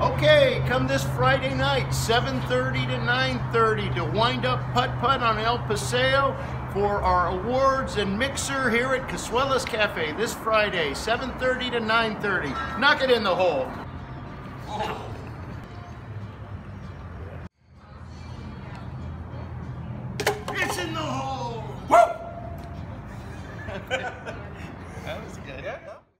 Okay, come this Friday night, 7.30 to 9.30 to wind up putt-putt on El Paseo for our awards and mixer here at Casuelas Cafe this Friday, 7.30 to 9.30. Knock it in the hole. It's in the hole! Woo! that was good. Yeah.